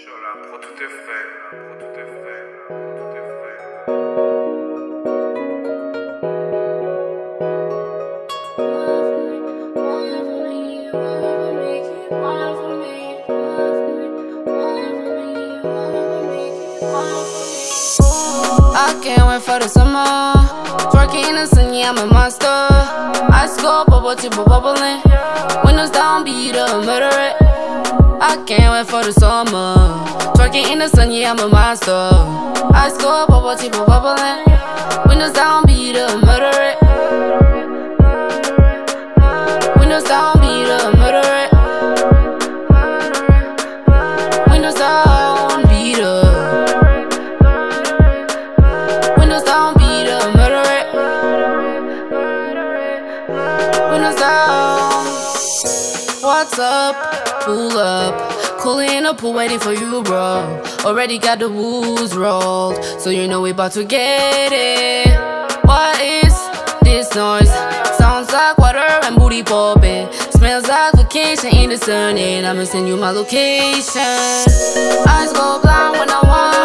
I can't wait for the summer. Twerking in the sun, yeah, I'm a monster. Score bubble tea bubbling. Windows down, beat up, murder it. I can't wait for the summer. Twerking in the sun, yeah, I'm a monster. I score bubble tea bubbling. Windows down, beat up, down. What's up? Pull up. Cooling in the pool, waiting for you, bro. Already got the woos rolled, so you know we about to get it. What is this noise? Sounds like water and booty popping. Smells like vacation in the sun, and I'ma send you my location. Eyes go blind when I whine.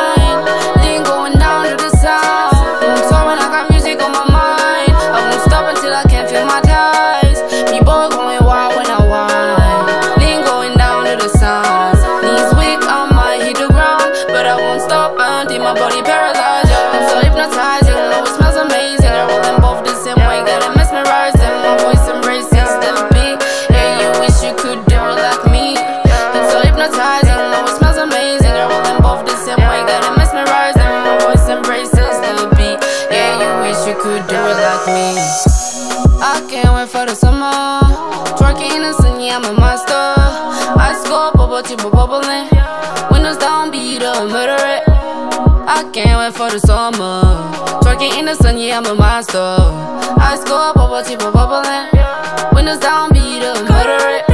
Hypnotizing, oh it smells amazing. I roll them both the same way, got it mesmerizing. My voice embraces the beat. Yeah, you wish you could do it like me. I can't wait for the summer. Twerking in the sun, yeah, I'm a monster. I score bubble tea bubbling. Windows down, beat up, murder it. I can't wait for the summer. Twerking in the sun, yeah, I'm a monster. I score bubble tea bubbling. Windows down, beat up, murder it.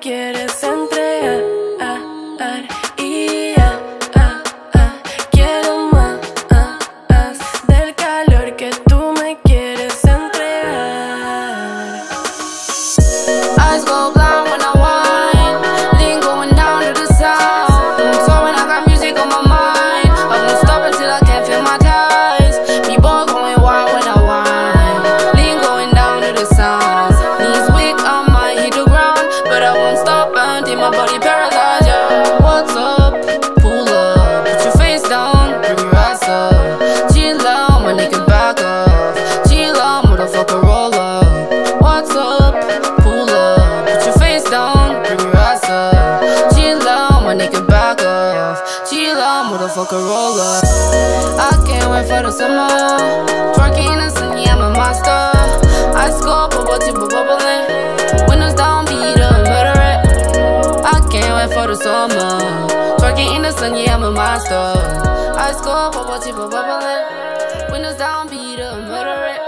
Tú for the summer. Twerking in the sun, yeah, I'm a monster. I score, bubble tea bubbling. Windows down, beat up, murder it. I can't wait for the summer. Twerking in the sun, yeah, I'm a monster. I score, bubble tea bubbling. Windows down, beat up, murder it.